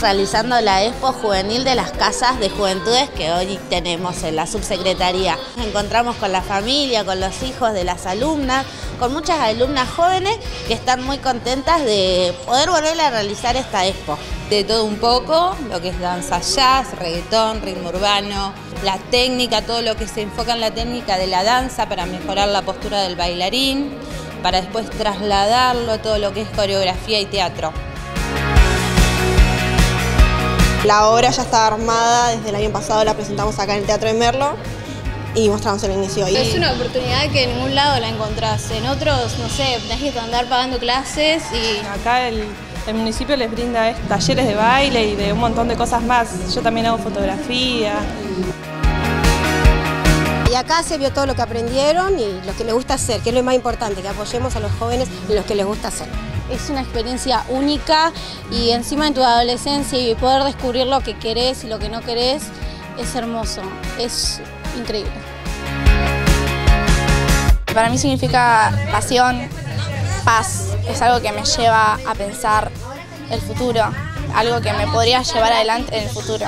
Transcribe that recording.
realizando la Expo Juvenil de las Casas de Juventudes que hoy tenemos en la subsecretaría. Nos encontramos con la familia, con los hijos de las alumnas, con muchas alumnas jóvenes que están muy contentas de poder volver a realizar esta Expo. De todo un poco, lo que es danza jazz, reggaetón, ritmo urbano, la técnica, todo lo que se enfoca en la técnica de la danza para mejorar la postura del bailarín, para después trasladarlo a todo lo que es coreografía y teatro. La obra ya está armada, desde el año pasado la presentamos acá en el Teatro de Merlo y mostramos el inicio. Es una oportunidad que en ningún lado la encontrás, en otros, no sé, tenés que andar pagando clases y... Acá el, municipio les brinda talleres de baile y de un montón de cosas más. Yo también hago fotografía. Y acá se vio todo lo que aprendieron y lo que les gusta hacer, que es lo más importante, que apoyemos a los jóvenes en lo que les gusta hacer. Es una experiencia única y encima en tu adolescencia y poder descubrir lo que querés y lo que no querés es hermoso, es increíble. Para mí significa pasión, paz, es algo que me lleva a pensar el futuro, algo que me podría llevar adelante en el futuro.